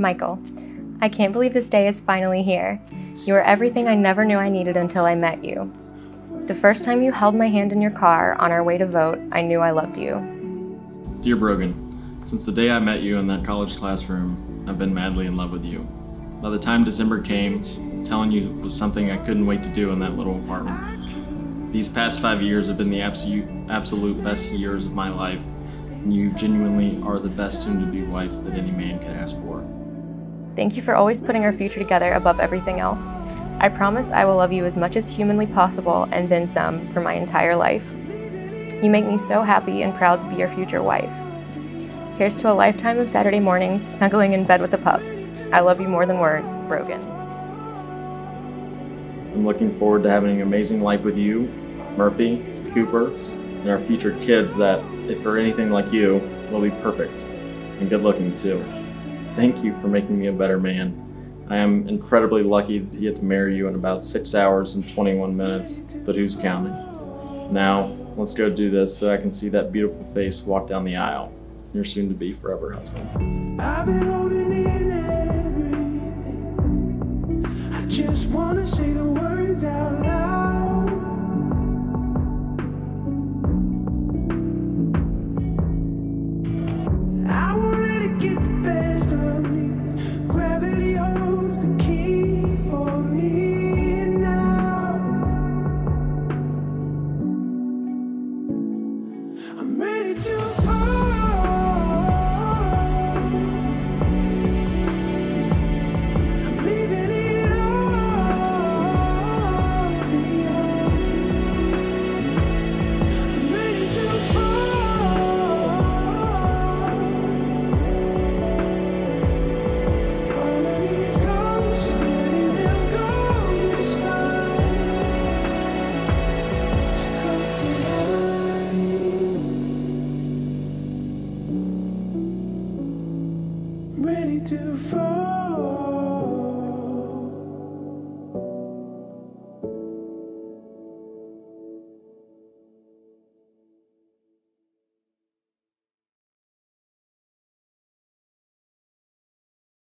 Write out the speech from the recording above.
Michael, I can't believe this day is finally here. You are everything I never knew I needed until I met you. The first time you held my hand in your car on our way to vote, I knew I loved you. Dear Brogan, since the day I met you in that college classroom, I've been madly in love with you. By the time December came, telling you was something I couldn't wait to do in that little apartment. These past five years have been the absolute, absolute best years of my life, and you genuinely are the best soon-to-be wife that any man could ask for. Thank you for always putting our future together above everything else. I promise I will love you as much as humanly possible and then some for my entire life. You make me so happy and proud to be your future wife. Here's to a lifetime of Saturday mornings snuggling in bed with the pups. I love you more than words, Brogan. I'm looking forward to having an amazing life with you, Murphy, Cooper, and our future kids that, if they're anything like you, will be perfect and good looking too. Thank you for making me a better man. I am incredibly lucky to get to marry you in about 6 hours and 21 minutes, but who's counting? Now, let's go do this so I can see that beautiful face walk down the aisle. Your soon to be forever husband. I've been holding in everything. I just wanna say the. ready to fall.